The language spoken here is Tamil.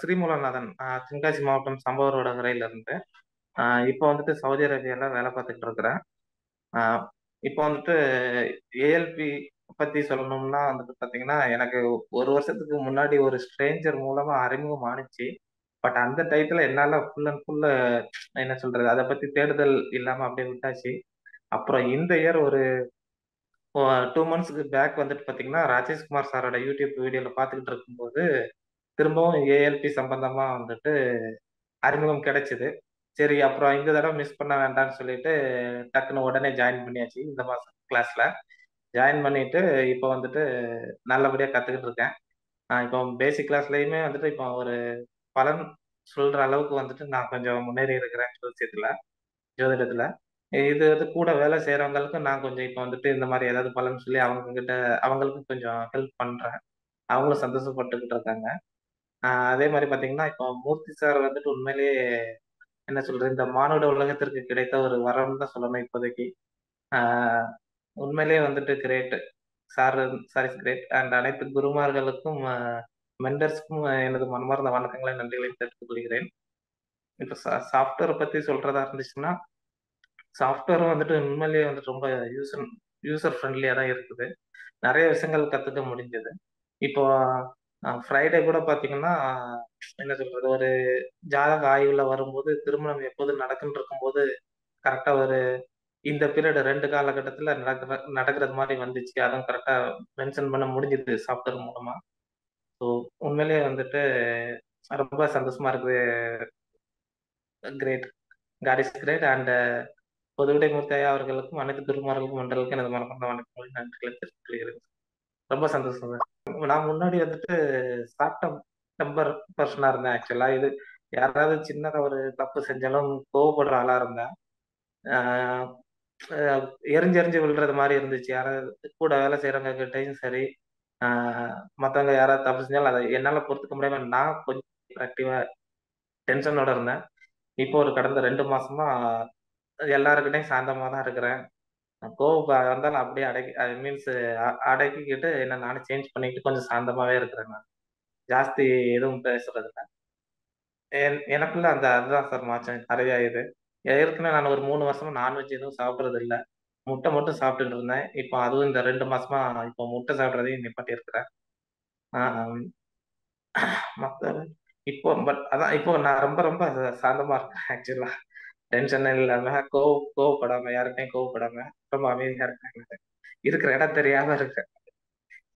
ஸ்ரீமூலநாதன் அ தென்காசி மாவட்டம் சம்பவரோடகரையில இருந்து. இப்போ வந்துட்டு சவுதி அரேபியால வேலை பார்த்துட்டு இருக்கிறேன். இப்போ வந்துட்டு ஏஎல்பி பத்தி சொல்லணும்னா வந்துட்டு பாத்தீங்கன்னா எனக்கு ஒரு வருஷத்துக்கு முன்னாடி ஒரு ஸ்ட்ரேஞ்சர் மூலமா அறிமுகம் ஆனுச்சு. பட் அந்த டைத்துல என்னால ஃபுல் அண்ட் ஃபுல்ல என்ன சொல்றது? அதை பத்தி தேடுதல் இல்லாம அப்படியே விட்டாச்சு. அப்புறம் இந்த இயர் ஒரு டூ மந்த்ஸ்க்கு பேக் வந்துட்டு பார்த்தீங்கன்னா, ராஜேஷ்குமார் சாரோட யூடியூப் வீடியோல பாத்துக்கிட்டு இருக்கும்போது, திரும்பவும் ஏஎல்பி சம்பந்தமா வந்துட்டு அறிமுகம் கிடைச்சிது சரி அப்புறம் இந்த தடவை மிஸ் பண்ண வேண்டாம்னு சொல்லிட்டு, டக்குன்னு உடனே ஜாயின் பண்ணியாச்சு இந்த மாசம் கிளாஸ்ல. ஜாயின் பண்ணிட்டு இப்போ வந்துட்டு நல்லபடியா கத்துக்கிட்டு இருக்கேன். நான் இப்போ பேசிக் கிளாஸ்லயுமே வந்துட்டு இப்போ ஒரு பலன் சொல்ற அளவுக்கு வந்துட்டு நான் கொஞ்சம் முன்னேறி இருக்கிறேன் ஜோசியத்துல, ஜோதிடத்துல. இது வந்து கூட வேலை செய்றவங்களுக்கு நான் கொஞ்சம் இப்போ வந்துட்டு இந்த மாதிரி ஏதாவது பலன் சொல்லி அவங்க கிட்ட அவங்களுக்கும் கொஞ்சம் ஹெல்ப் பண்றேன். அவங்களும் சந்தோஷப்பட்டுக்கிட்டு இருக்காங்க. அதே மாதிரி பாத்தீங்கன்னா இப்போ மூர்த்தி சார் வந்துட்டு உண்மையிலேயே என்ன சொல்றது? இந்த மானுட உலகத்திற்கு கிடைத்த ஒரு வரம்னு தான் சொல்லணும் இப்போதைக்கு. உண்மையிலேயே வந்துட்டு great. Sir sir is great. And அனைத்து குருமார்களுக்கும், மெண்டர்ஸ்க்கும் மென்டர்ஸ்க்கும் எனது மனமார்ந்த வணக்கங்களை, நன்றிகளை தெரிவித்துக் கொள்கிறேன். இப்ப சாஃப்ட்வேர் பத்தி சொல்றதா இருந்துச்சுன்னா, சாஃப்ட்வேரும் வந்துட்டு உண்மையிலேயே வந்துட்டு ரொம்ப யூசர் யூசர் ஃப்ரெண்ட்லியா தான் இருக்குது. நிறைய விஷயங்கள் கத்துக்க முடிஞ்சது. இப்போ ஃப்ரைடே கூட பார்த்தீங்கன்னா, என்ன சொல்றது? ஒரு ஜாதக ஆய்வுல வரும்போது, திருமணம் எப்போது நடக்குன்னு இருக்கும்போது, கரெக்டா ஒரு இந்த பீரியட் ரெண்டு காலகட்டத்துல நடக்கிற நடக்கிறது மாதிரி வந்துச்சு. அதுவும் கரெக்டா மென்ஷன் பண்ண முடிஞ்சது சாப்பிட்டது மூலமா. ஸோ உண்மையிலேயே வந்துட்டு ரொம்ப சந்தோஷமா இருக்குது. Great. God is great and பொதுவிடை மூர்த்தியா அவர்களுக்கும், அனைத்து குருமார்களுக்கும், மண்டலுக்கும் எனது மனமார்ந்த வணக்கங்களை, நன்றிகளை தெரிவித்துக் கொள்கிறேன். ரொம்ப சந்தோஷம் சார். நான் முன்னாடி வந்துட்டு சாப்பிட்ட நம்பர் பர்சனா இருந்தேன் ஆக்சுவலா. இது யாராவது சின்னதா ஒரு தப்பு செஞ்சாலும் கோவப்படுற ஆளா இருந்தேன். எரிஞ்சு எரிஞ்சு விழுறது மாதிரி இருந்துச்சு. யாராவது கூட வேலை செய்யறவங்க கிட்டையும் சரி, மற்றவங்க யாராவது தப்பு செஞ்சாலும் அதை என்னால பொறுத்துக்க முடியாம நான் கொஞ்சம் ஆக்டிவா டென்ஷனோட இருந்தேன். இப்போ ஒரு கடந்த ரெண்டு மாசமா எல்லாருக்கிட்டையும் சாந்தமா தான் இருக்கிறேன். கோவம் வந்தாலும் அப்படியே அடக்கி ஐ மீன்ஸ் அ அடக்கிக்கிட்டு என்ன நானே சேஞ்ச் பண்ணிக்கிட்டு கொஞ்சம் சாந்தமாவே இருக்கிறேன் நான். ஜாஸ்தி எதுவும் பேசுறதில்ல. என் எனக்குள்ள அந்த அதுதான் சார் மாச்சம் நெறைய இது. ஏற்கனவே நான் ஒரு மூணு வருஷமா நான்வெஜ் எதுவும் சாப்பிட்றது இல்லை முட்டை மட்டும் சாப்பிட்டுட்டு இருந்தேன். இப்போ அதுவும் இந்த ரெண்டு மாசமா இப்போ முட்டை சாப்பிட்றதையும் நிப்பாட்டி இருக்கிறேன். மற்ற இப்போ பட் அதான் இப்போ நான் ரொம்ப ரொம்ப சாந்தமா இருக்கேன் ஆக்சுவலா. டென்ஷன் இல்லாம, கோவ கோவப்படாம, யார்கிட்டயும் கோவப்படாம ரொம்ப அமைதியா இருக்காங்க இருக்கிற இடம் தெரியாம இருக்கேன்.